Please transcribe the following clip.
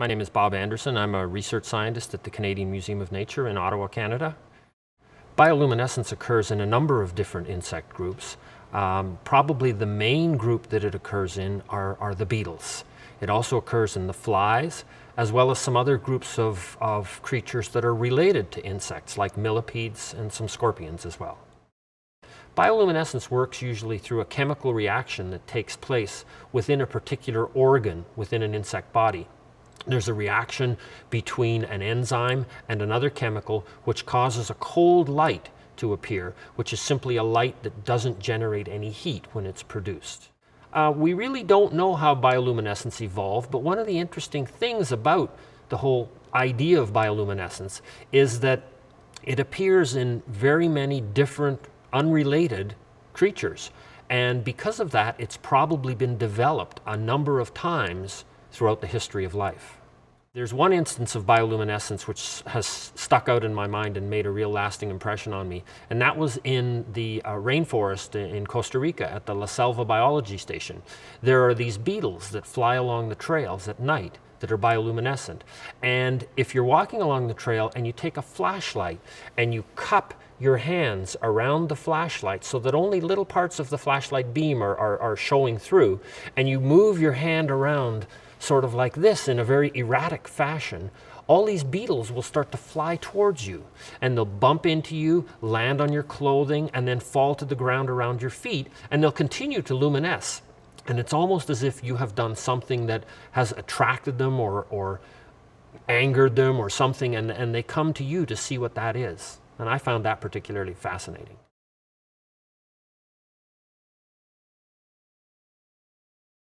My name is Bob Anderson. I'm a research scientist at the Canadian Museum of Nature in Ottawa, Canada. Bioluminescence occurs in a number of different insect groups. Um, probably the main group that it occurs in are, are, the beetles. It also occurs in the flies, as well as some other groups of, of creatures that are related to insects, like millipedes and some scorpions as well. Bioluminescence works usually through a chemical reaction that takes place within a particular organ within an insect body. There's a reaction between an enzyme and another chemical which causes a cold light to appear, which is simply a light that doesn't generate any heat when it's produced. Uh, we really don't know how bioluminescence evolved, but one of the interesting things about the whole idea of bioluminescence is that it appears in very many different unrelated creatures. And because of that, it's probably been developed a number of times throughout the history of life. There's one instance of bioluminescence which has stuck out in my mind and made a real lasting impression on me, and that was in the uh, rainforest in Costa Rica at the La Selva Biology Station. There are these beetles that fly along the trails at night that are bioluminescent. And if you're walking along the trail and you take a flashlight and you cup your hands around the flashlight so that only little parts of the flashlight beam are, are, are showing through, and you move your hand around sort of like this in a very erratic fashion, all these beetles will start to fly towards you and they'll bump into you, land on your clothing, and then fall to the ground around your feet, and they'll continue to luminesce. And it's almost as if you have done something that has attracted them or, or angered them or something, and, and they come to you to see what that is. And I found that particularly fascinating.